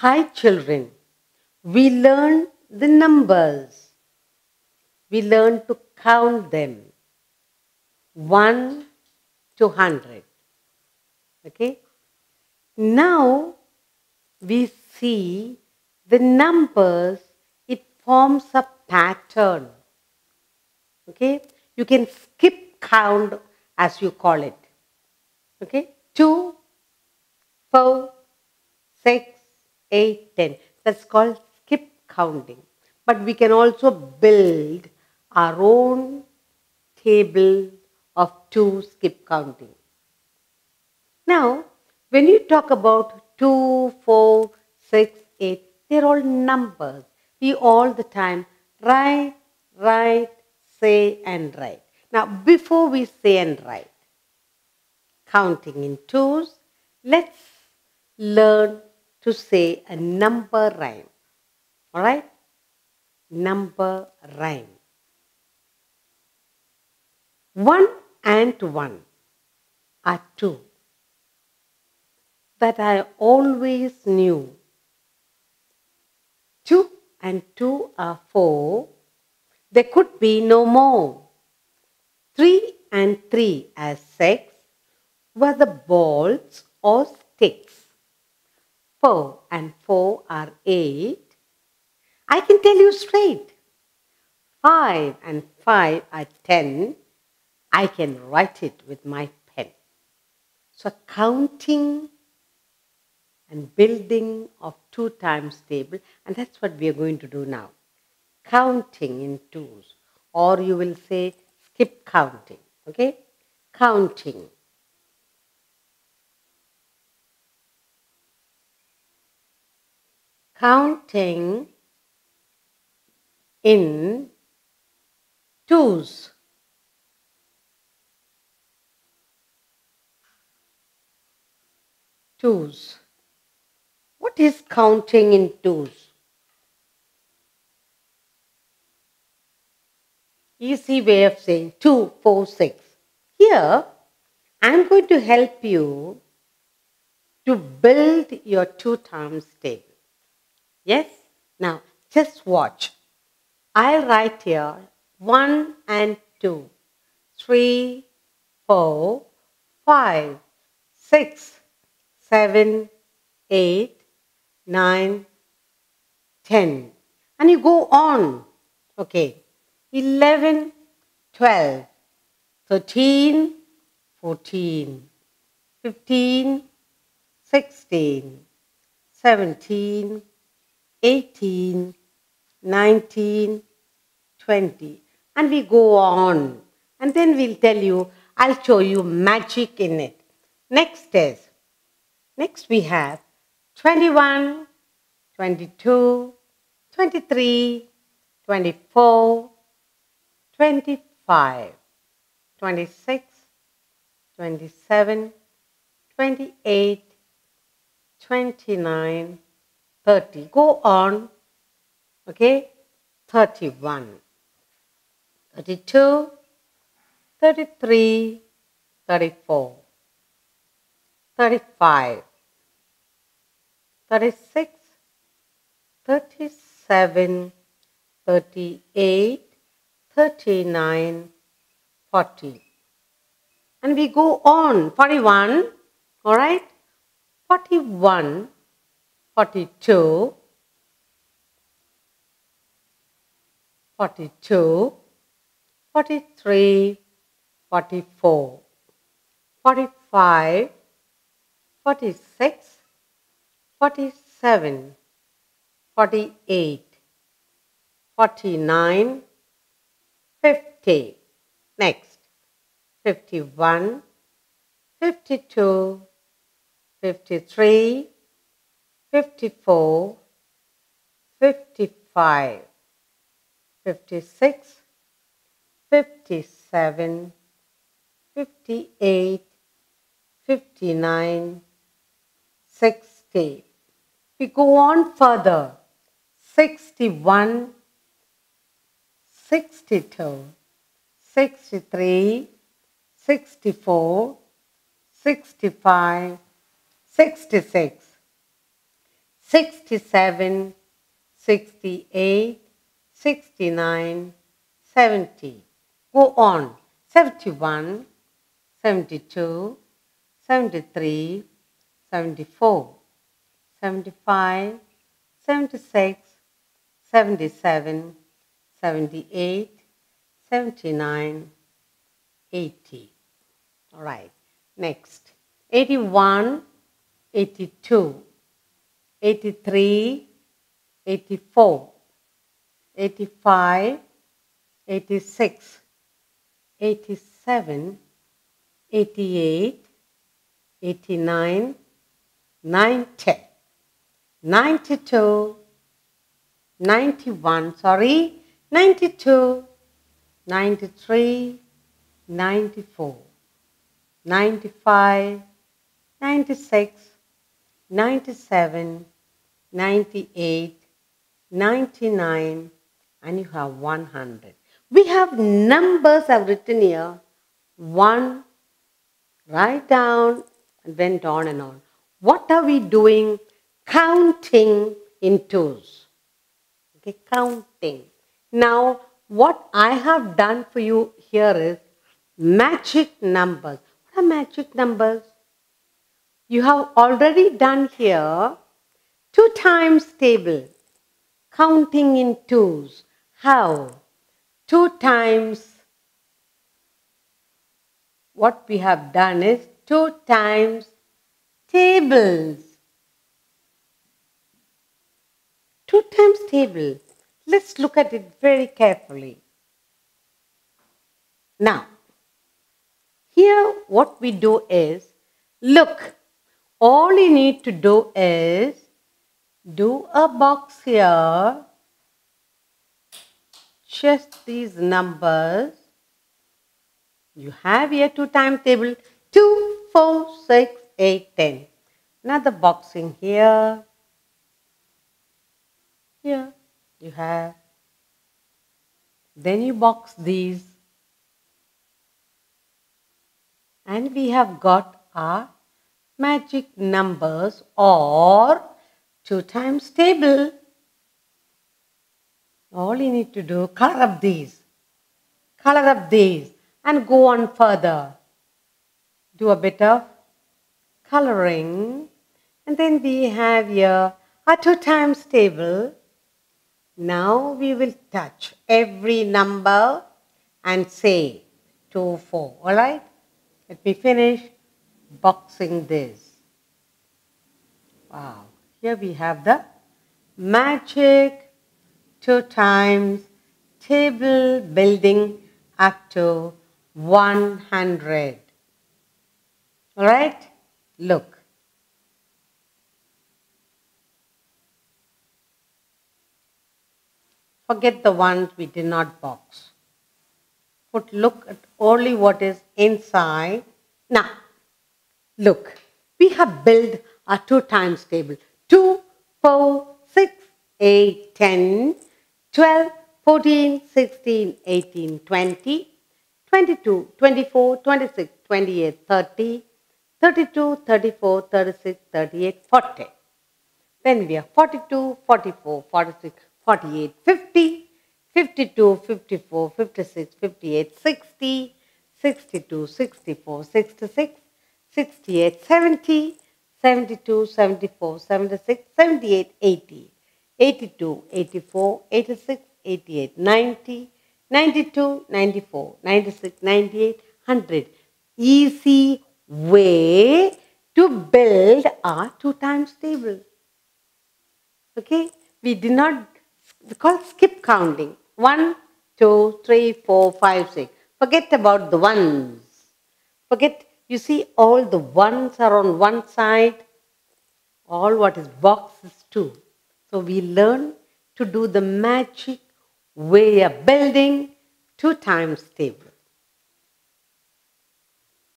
Hi, children. We learn the numbers. We learn to count them. 1 to 100. Okay? Now we see the numbers, it forms a pattern. Okay? You can skip count as you call it. Okay? 2, 4, 6, 8, 10. That's called skip counting. But we can also build our own table of two skip counting. Now, when you talk about 2, 4, 6, 8, they're all numbers. We all the time write, write, say, and write. Now, before we say and write, counting in twos, let's learn to say a number rhyme. All right? Number rhyme. One and one are two that I always knew. Two and two are four. There could be no more. Three and three are six were the balls or sticks. Four and four are eight. I can tell you straight. Five and five are ten. I can write it with my pen. So counting and building of two times table and that's what we are going to do now. Counting in twos or you will say skip counting. Okay? Counting. Counting in twos. Twos. What is counting in twos? Easy way of saying two, four, six. Here, I'm going to help you to build your two times table. Yes? Now, just watch. I'll write here 1 and 2, 3, 4, 5, 6, 7, 8, 9, 10. And you go on. Okay. 11, 12, 13, 14, 15, 16, 17, 18, 19, 20. And we go on. And then we'll tell you, I'll show you magic in it. Next is, next we have 21, 22, 23, 24, 25, 26, 27, 28, 29, 30. Go on. Okay? 31, 32, 33, 34, 35, 36, 37, 38, 39, 40. And we go on. 41, all right? 41, 42, 42, 43, 44, 45, 46, 47, 48, 49, 50. Next, 51, 52, 53, 54, 55, 56, 57, 58, 59, 60. We go on further. 61, 62, 63, 64, 65, 66, 67, 68, 69, 70. Go on. 71, 72, 73, 74, 75, 76, 77, 78, 79, 80. All right. Next. 81, 82, 83, 84, 85, 86, 87, 88, 89, 90, 92, 91, sorry, 92, 93, 94, 95, 96, 97, 98, 99, and you have 100. We have numbers I've written here. 1, write down, and went on and on. What are we doing? Counting in twos. Okay, counting. Now, what I have done for you here is magic numbers. What are magic numbers? You have already done here two times table, counting in twos. How? Two times what we have done is two times tables. Two times table. Let's look at it very carefully. Now, here what we do is, look, all you need to do is do a box here, just these numbers. You have here two timetable, 2, 4, 6, 8, 10. Another boxing here. Here you have. Then you box these. And we have got our magic numbers or 2 times table. All you need to do, color up these. Color up these and go on further. Do a bit of coloring. And then we have here a 2 times table. Now we will touch every number and say 2, 4. Alright? Let me finish boxing this. Wow. Here we have the magic 2 times table building up to 100. Alright? Look. Forget the ones we did not box. Put look at only what is inside. Now, look. We have built a two times table. 2, 4, 6, 8, 10, 12, 14, 16, 18, 20, 22, 24, 26, 28, 30, 32, 34, 36, 38, 40. Then we have 42, 44, 46, 48, 50, 52, 54, 56, 58, 60, 62, 64, 66, 68, 70, 72, 74, 76, 78, 80, 82, 84, 86, 88, 90, 92, 94, 96, 98, 100. Easy way to build our two times table. Okay, we did not we call skip counting. One, two, three, four, five, six. Forget about the ones. Forget, you see, all the ones are on one side, all what is boxes too. So we learn to do the magic way of building two times table.